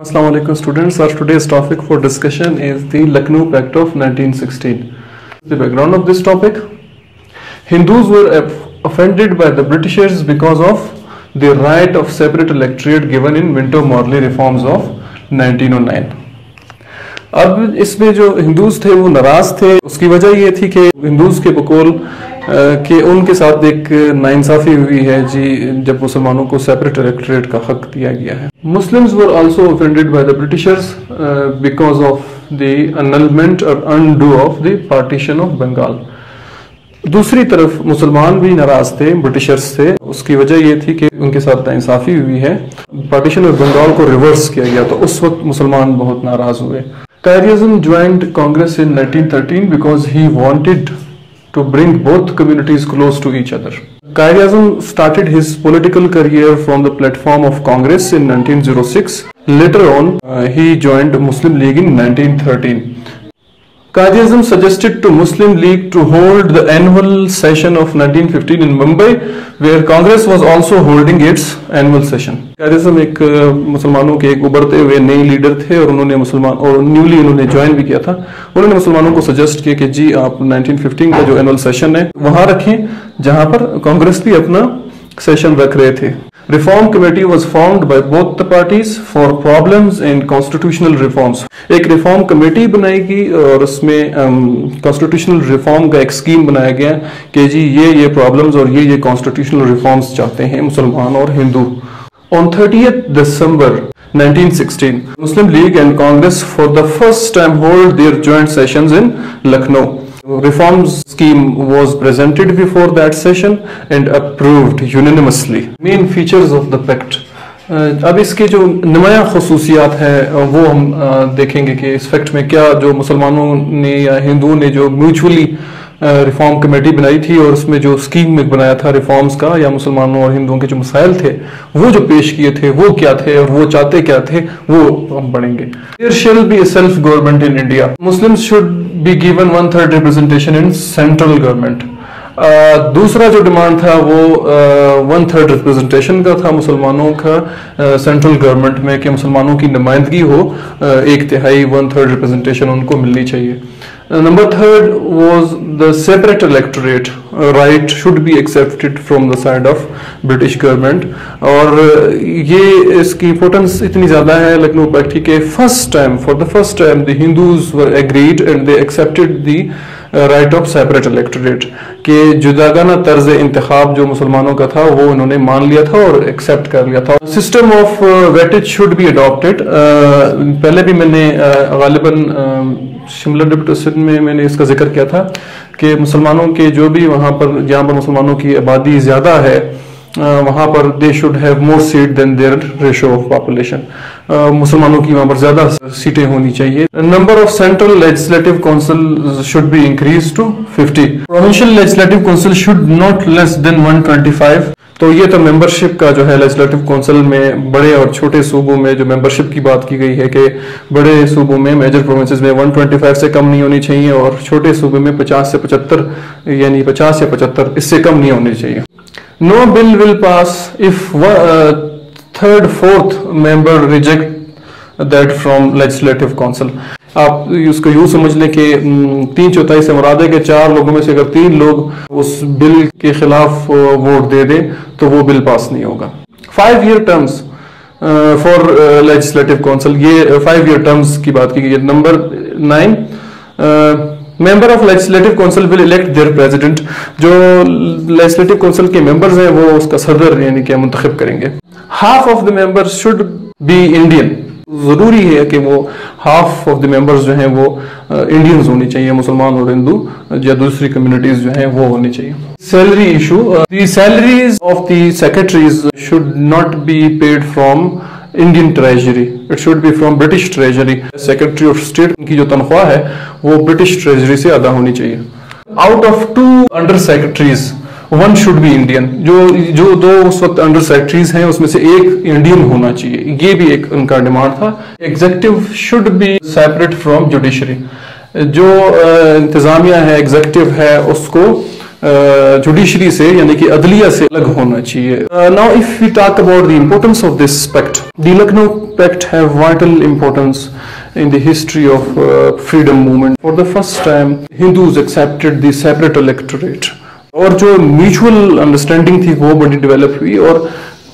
Assalamu alaikum students. Our today's topic for discussion is the Lucknow Pact of 1916. The background of this topic Hindus were off- offended by the Britishers because of the right of separate electorate given in Minto Morley reforms of 1909. अब इसमें जो Hindus थे वो नाराज थे उसकी वजह ये थी कि हिंदूज के बकौल अ, कि उनके साथ एक नाइंसाफी हुई है जी, जब मुसलमानों को सेपरेट इलेक्टोरेट का हक दिया गया है। Muslims were also offended by the Britishers because of the annulment और undo of the partition of Bengal दूसरी तरफ़, मुसलमान भी नाराज़ थे ब्रिटिशर्स से। उसकी वजह यह थी कि उनके साथ नाइंसाफी हुई है। पार्टीशन ऑफ़ बंगाल को रिवर्स किया गया तो उस वक्त मुसलमान बहुत नाराज़ हुए। Kairism joined Congress in 1913 because he wanted to bring both communities close to each other. Kairism started his political career from the platform of Congress in 1906. Later on, uh, he joined Muslim League in 1913. Qadiism suggested to Muslim League to hold the annual session of 1915 in Mumbai, where Congress was also holding its annual session. Qadiism एक मुसलमानों के एक उभरते हुए नए leader थे और उन्होंने मुसलमान और न्यूली उन्होंने ज्वाइन भी किया था उन्होंने मुसलमानों को सजेस्ट किया कि जी आप 1915 का जो एनुअल सेशन है वहाँ रखें जहाँ पर कांग्रेस भी अपना सेशन रख रहे थे reform committee was formed by both the parties for problems in constitutional reforms एक रिफॉर्म कमेटी बनाई गई और उसमें कॉन्स्टिट्यूशनल रिफॉर्म का एक स्कीम बनाया गया कि जी ये ये प्रॉब्लम्स और ये ये कॉन्स्टिट्यूशनल रिफॉर्म्स चाहते हैं मुसलमान और Hindu On 30th December 1916, Muslim League and Congress for the first time hold their joint sessions in Lucknow. Reforms scheme was presented before that session and approved unanimously. Main features of the pact. अब इसके जो नुमाया खसूसियात है वो हम देखेंगे कि इस फैक्ट में क्या जो मुसलमानों ने या हिंदुओं ने जो म्यूचुअली रिफॉर्म कमेटी बनाई थी और उसमें जो स्कीम में बनाया था रिफॉर्म्स का, या मुसलमानों और हिंदुओं के जो मसाइल थे, वो जो पेश किए थे, वो क्या थे और वो चाहते क्या थे, वो हम पढ़ेंगे there shall be self government in India Muslims should be given one third representation in central government दूसरा जो डिमांड था वो वन थर्ड रिप्रेजेंटेशन का था मुसलमानों का सेंट्रल गवर्नमेंट में कि मुसलमानों की नुमाइंदगी हो एक तिहाई वन थर्ड रिप्रेजेंटेशन उनको मिलनी चाहिए। number third was the separate electorate right should be accepted from the side of British government और ये इसकी इंपॉर्टेंस इतनी ज़्यादा है लखनऊ पैक्ट के first time for the first time the Hindus were agreed and they accepted the right of separate electorate के जुदागाना तर्ज इंतखाब जो मुसलमानों का था, वो उन्होंने मान लिया था और एक्सेप्ट कर लिया था। System of weightage should be adopted पहले भी मैंने गालिबा शिमला डिप्टन में मैंने इसका ज़िक्र किया था कि मुसलमानों के जो भी वहाँ पर, जहाँ पर मुसलमानों की आबादी ज़्यादा है वहाँ पर they should have more seat than their ratio of population मुसलमानों की वहाँ पर ज़्यादा सीटें होनी चाहिए. Number of central legislative council should be increase to 50 provincial legislative council should not less than 125 तो ये तो मेंबरशिप का जो है लेजिस्लेटिव काउंसिल में बड़े और छोटे सूबों में जो मेंबरशिप की बात की गई है कि बड़े सूबों में मेजर प्रोविंसेस में 125 से कम नहीं होनी चाहिए और छोटे सूबे में 50 से 75 यानी 50 या 75 इससे कम नहीं होनी चाहिए। No bill will pass if third fourth member reject that from legislative council आप उसको यूँ समझ लें कि तीन चौथाई से मुराद कि चार लोगों में से अगर तीन लोग उस बिल के खिलाफ वोट दे दें तो वो बिल पास नहीं होगा। Five year terms for legislative council ये फाइव ईयर टर्म्स की बात की गई है। Number nine member of legislative council will elect their president जो लेजिस्लेटिव काउंसिल के मेंबर्स हैं, वो उसका सदर यानी कि मुंतखब करेंगे। Half of the members should be Indian ज़रूरी है कि वो हाफ़ ऑफ़ द मेंबर्स जो हैं, वो इंडियंस होनी चाहिए, मुसलमान और हिंदू, या दूसरी कम्युनिटीज जो हैं, वो होनी चाहिए। Salary issue the salaries of the secretaries should not be paid from Indian treasury it should be from British treasury secretary of state की जो तनख्वाह है, वो ब्रिटिश ट्रेजरी से अदा होनी चाहिए। Out of two under secretaries one should be Indian जो जो दो उस वक्त अंडर सेक्रेटरीज हैं, उसमें से एक इंडियन होना चाहिए। ये भी एक उनका डिमांड था। Executive should be separate from judiciary जो इंतजामिया है एग्जेक्टिव है, उसको जुडिशरी से यानी कि अदलिया से अलग होना चाहिए। Now if you talk about the importance of this pact the Lucknow pact have vital importance the history of uh, freedom movement. For the first time hindus accepted the separate electorate. और जो mutual understanding थी वो बड़ी develop हुई और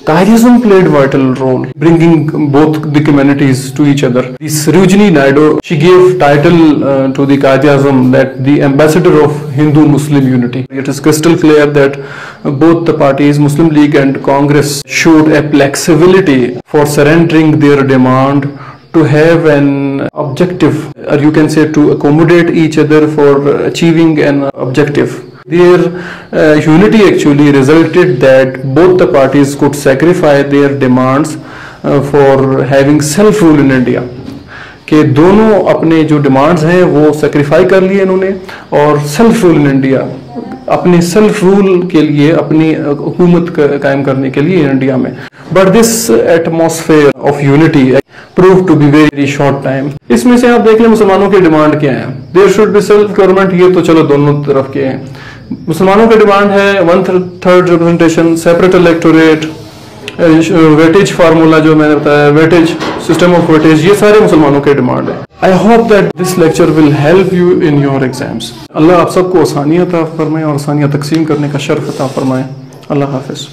Kairism played vital role bringing both the communities to each other. This Sarojini Naidu, she gave title uh, to the Kairism that the ambassador of Hindu-Muslim unity. It is crystal clear that both the parties, Muslim League and Congress, showed a flexibility for surrendering their demand to have an objective, or you can say to accommodate each other for achieving an objective. Their uh, unity actually resulted that both the parties could sacrifice their demands uh, for having self rule in India. कि दोनों अपने जो demands हैं वो sacrifice कर लिए इन्होंने और सेल्फ रूल इन इंडिया अपने सेल्फ रूल के लिए अपनी हुकूमत कायम करने के लिए इंडिया में। But this atmosphere of unity prove to be very short time इसमें से आप देख लें मुसलमानों की डिमांड क्या है? There should be self government ये तो चलो दोनों तरफ़ के हैं। मुसलमानों की डिमांड है one third representation separate electorate weightage formula जो मैंने बताया वेटेज सिस्टम ऑफ़ वेटेज ये सारे मुसलमानों के डिमांड है। I hope that this lecture will help you in your exams अल्लाह आप सबको आसानियत फरमाए और आसानियाँ तकसीम करने का शर्फ अता फरमाए। अल्लाह हाफिज़।